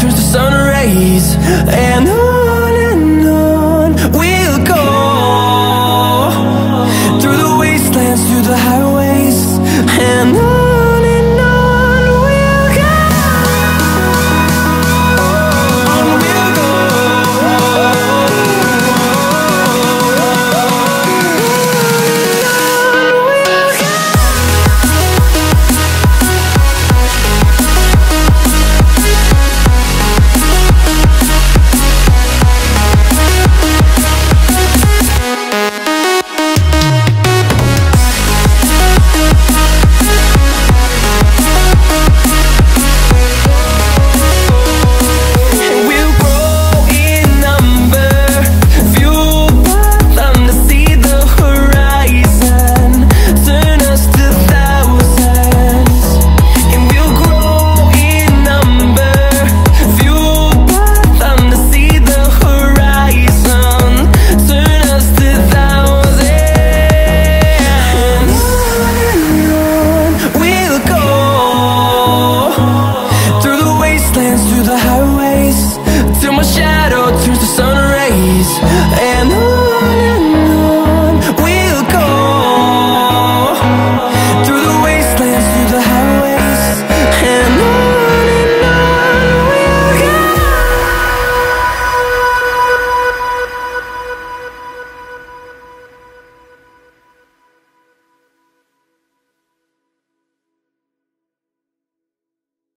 turns to sun rays And dance through the highways. Till my shadow